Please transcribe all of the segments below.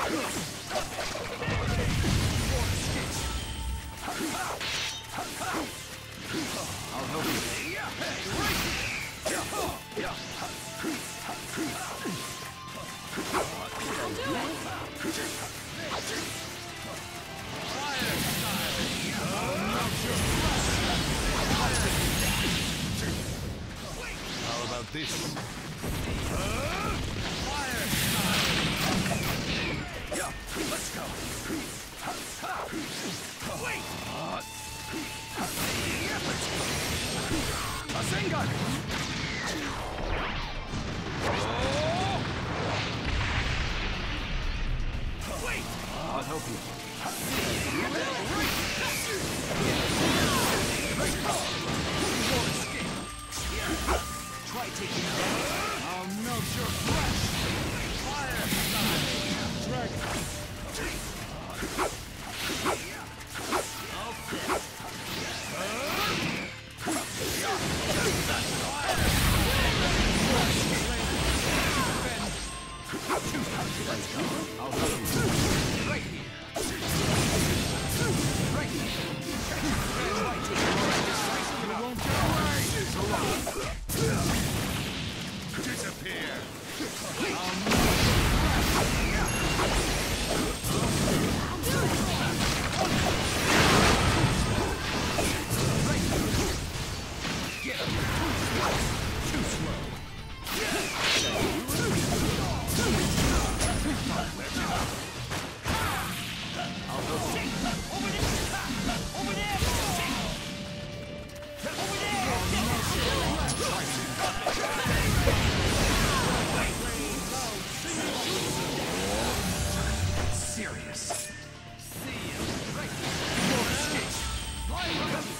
How about this? Uh Sengoku! Round See you. Right.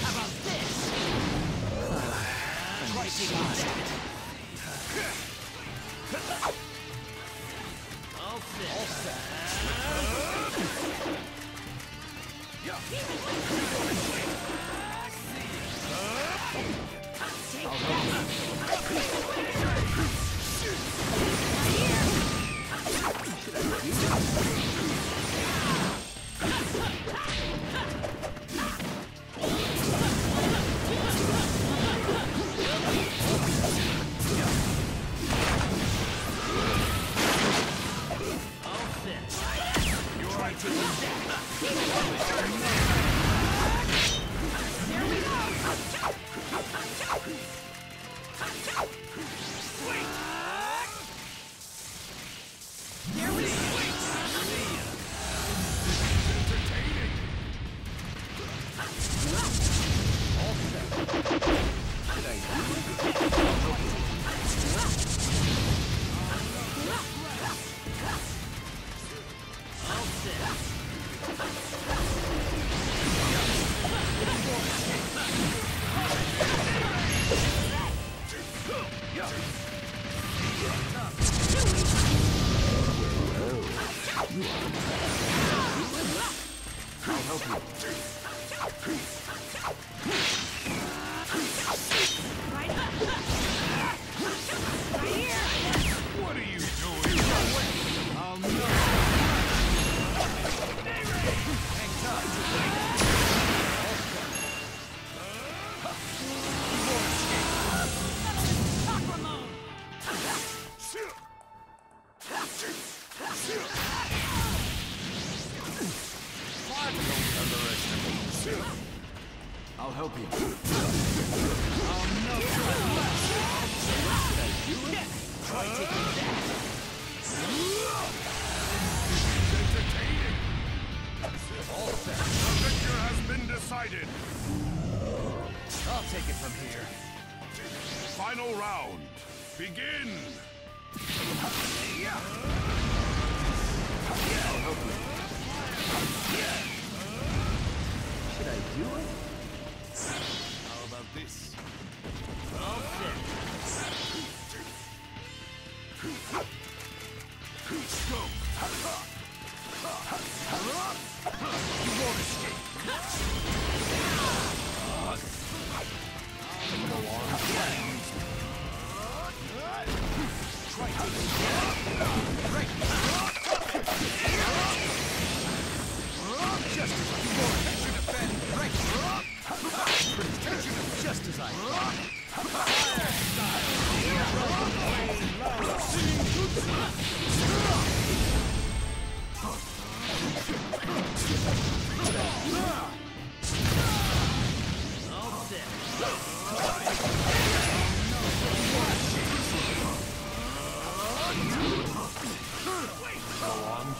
about this? Pricing on that. Entertaining. All set. The victor has been decided. I'll take it from here. Final round. Begin. I'll help you. Should I do it? How about this? You won't escape. Try taking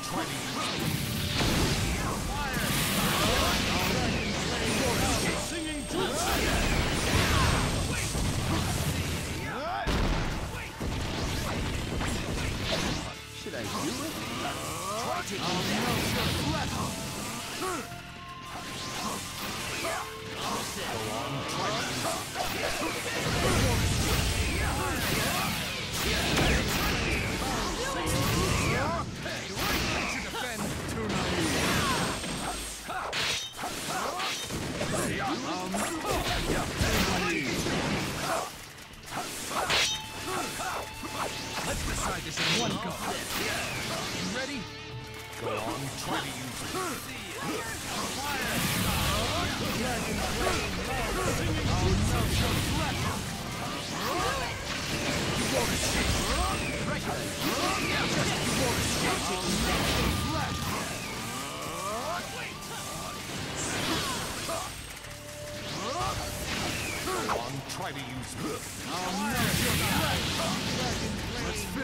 20 Let's decide this in one go. You ready? Go on, try to use